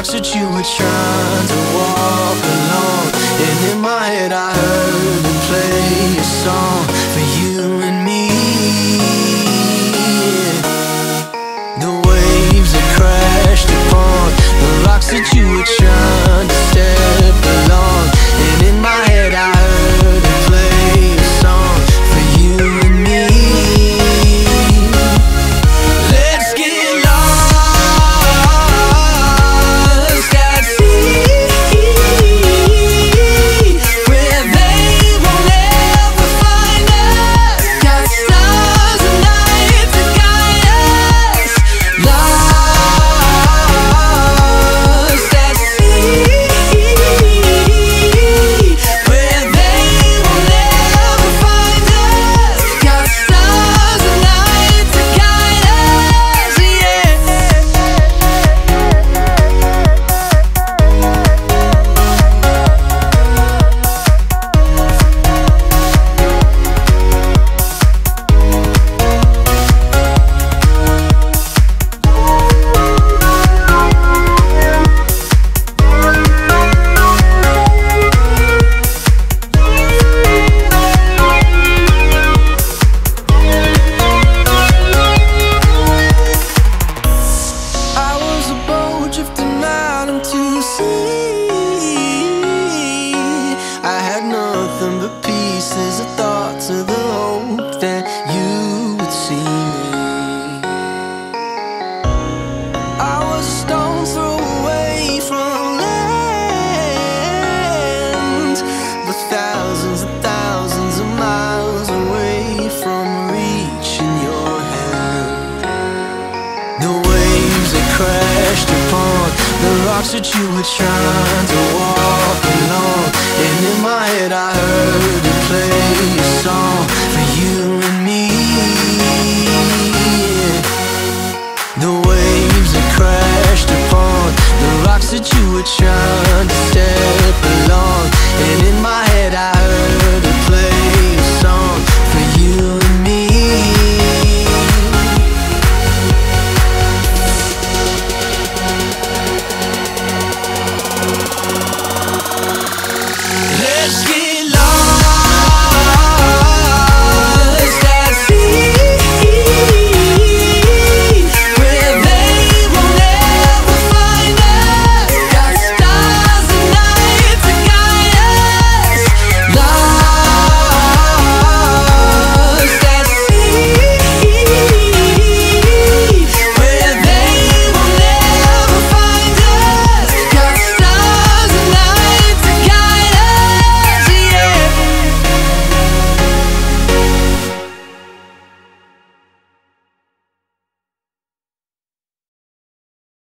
rocks that you were trying to walk nothing but pieces of thoughts of the hope that you would see me. I was a stone throw away from land, but thousands and thousands of miles away from reaching your hand. The waves that crashed upon the rocks that you were trying to walk. a child